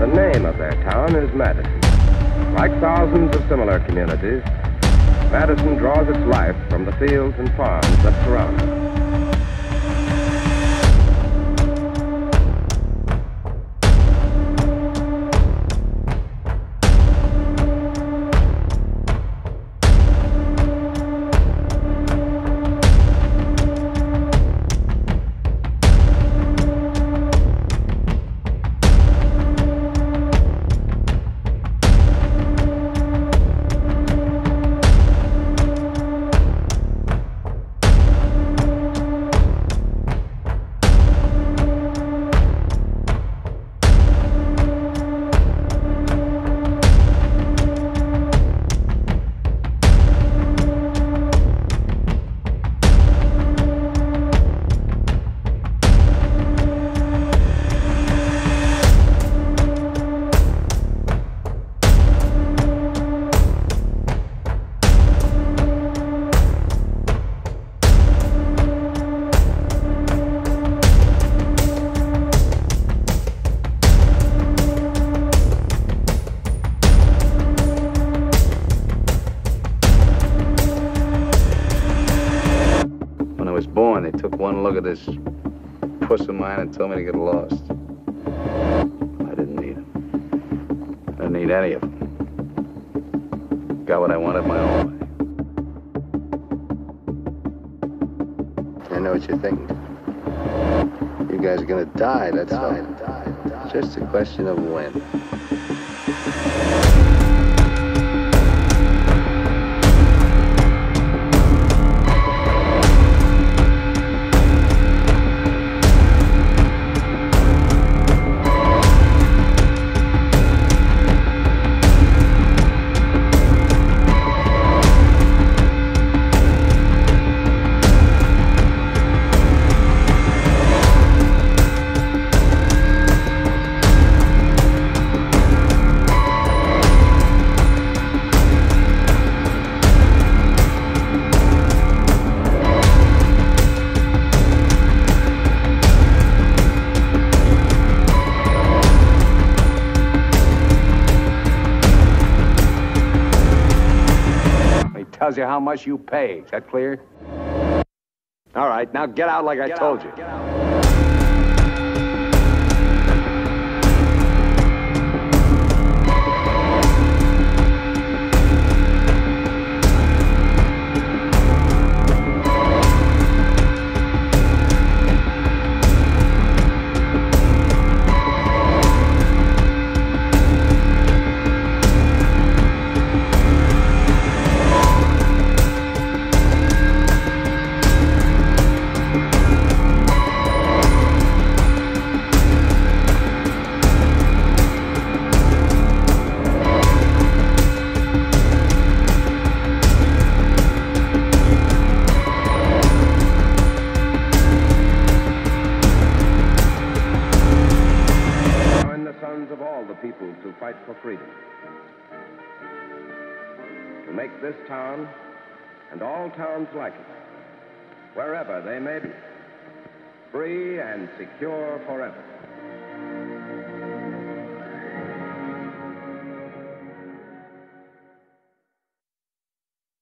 The name of their town is Madison. Like thousands of similar communities, Madison draws its life from the fields and farms that surround it. Born, they took one look at this puss of mine and told me to get lost. I didn't need them. I didn't need any of them. Got what I wanted my own way. I know what you're thinking. You guys are gonna die, that's all. Just a question of when. Tells you how much you pay. Is that clear? All right, now get out like I told you. Sons of all the peoples who fight for freedom. To make this town and all towns like it, wherever they may be, free and secure forever.